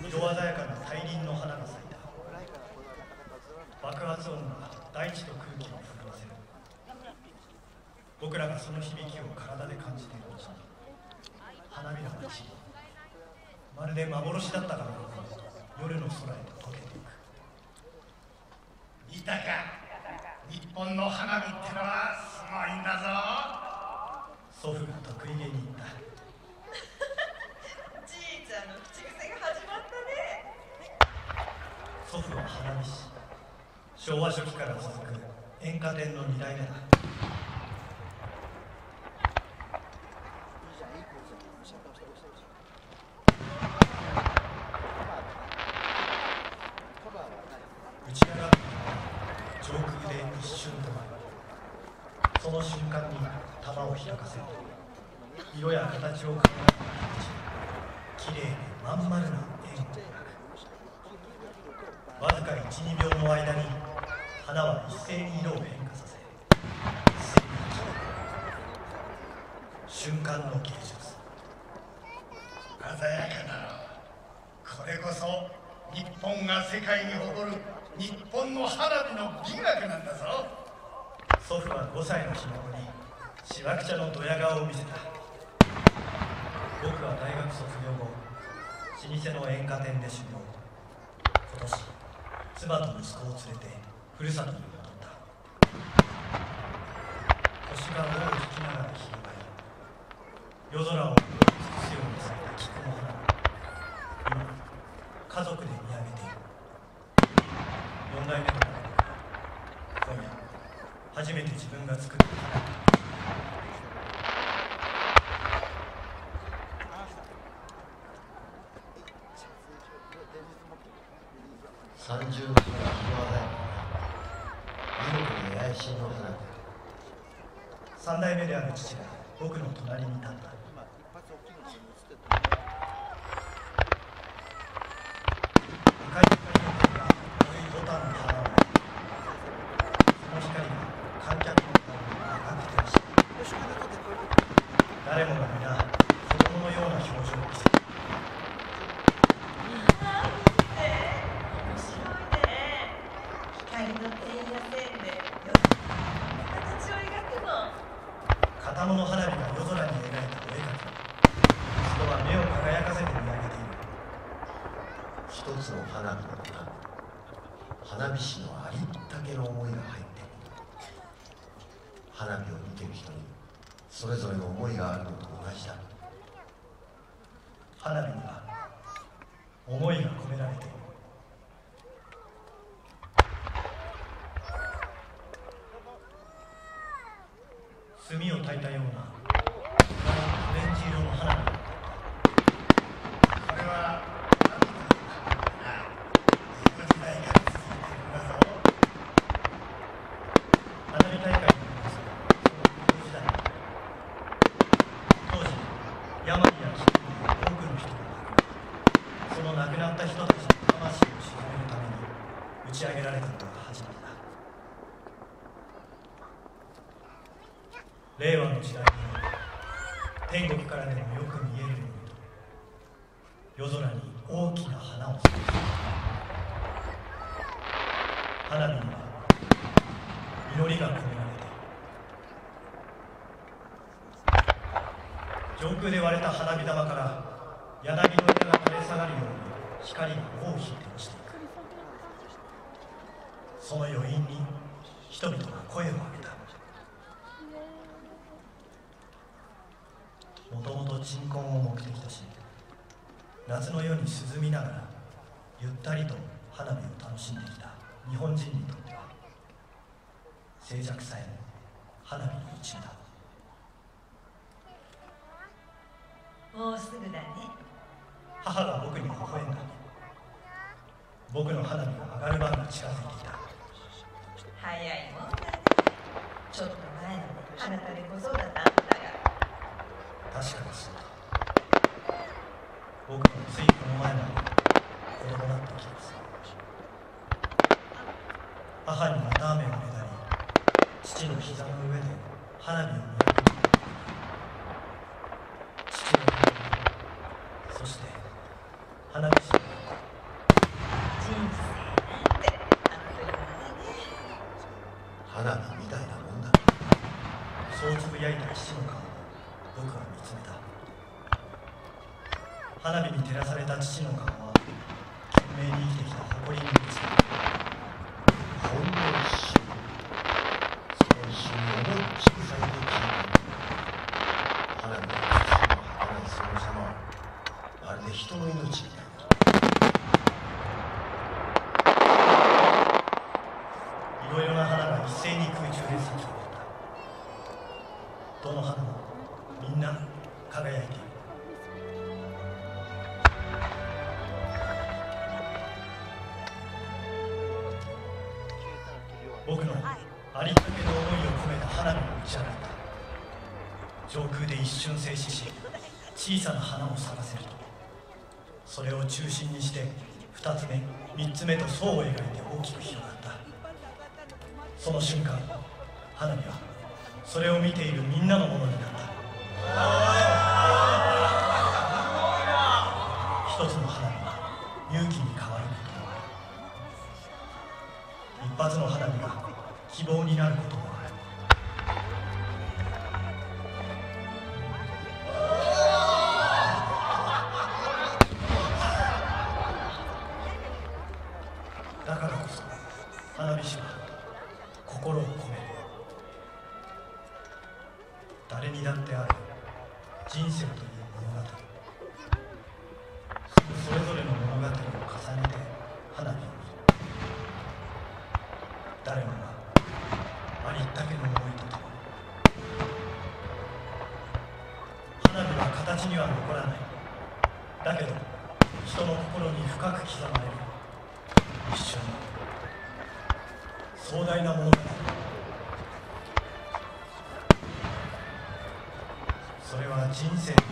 色鮮やかな大輪の花が咲いた。爆発音が大地と空気を震わせる。僕らがその響きを体で感じている。うちに花びらは散りまるで幻だったかのように夜の空へと溶けていく。見たか日本の花火ってのはすごいんだぞ。祖父が得意げに言ったじいちゃんの口癖が始まったね祖父は花火師昭和初期から続く演歌店の2代目だ。打ち上がった上空で一瞬止まるその瞬間に弾を開かせる色や形を考えたきれいでまん丸な円を描くわずか12秒の間に花は一斉に色を変化させ瞬間の芸術。鮮やかだこれこそ日本が世界に誇る日本の花火の美学なんだぞ。祖父は5歳のひ孫にしわくちゃのドヤ顔を見せた。僕は大学卒業後老舗の演歌店で修行今年妻と息子を連れてふるさとに戻った。星が尾を引きながら広がり夜空を覆い尽くすように咲いた菊の花。今家族で見上げている。4代目となる今夜初めて自分が作った花。三重の花が色鮮やか二国の八重心の花三代目である父が僕の隣に立った赤い光の手が丸いボタンの花をその光が観客の顔を赤く照らした誰もが皆子供のような表情を見せた面白いね光の点や線で夜の形を描くの片物花火が夜空に描いたお絵描き人は目を輝かせて見上げている一つの花火の中花火師のありったけの思いが入っている花火を見てる人にそれぞれの思いがあるのと同じだ。花火には思いが込められている炭を焚いたようなオレンジ色の花火これは何というかな江戸時代から続いているんだぞ花火大会の様子がその時代当時病や疾病で多くの人が亡くなりその亡くなった人たちの魂を鎮めるために打ち上げられたのが始まりだ令和の時代に天国からでもよく見えるようにと夜空に大きな花を咲かせた花火には祈りが込められている上空で割れた花火玉から柳の枝が垂れ下がるように光が尾を引いて落ちていく。その余韻に人々が声を上げた。もともと鎮魂を目的とし夏の夜に涼みながらゆったりと花火を楽しんできた。日本人にとっては静寂さえも花火の一部だもうすぐだね。母が僕に微笑んだ。僕の花火が上がる番が近づいていた。早いもんだね。ちょっと前のあなたで子育てあったが確かにそうだ僕もついこの前まで子供だった気がする母に綿あめをねだり父の膝の上で花火を見そして花火師の人生なんて。あっという間だね花火みたいなもんだそうつぶやいた父の顔を僕は見つめた花火に照らされた父の顔は懸命に生きて。きた誇りに満ちた本当どの花もみんな輝いている。僕のありかけの思いを込めた花火の打ち上がった。上空で一瞬静止し小さな花を咲かせると。それを中心にして2つ目3つ目と層を描いて大きく広がった。その瞬間花火はそれを見ているみんなのものになった。一つの花火は勇気に変わること。もある一発の花火が希望になること。誰にだってある。人生という物語。それぞれの物語を重ねて花火を見る。誰もがありったけの思いとともに。花火は形には残らない。だけど人の心に深く刻まれる。一瞬の壮大な物語。人生